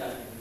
altri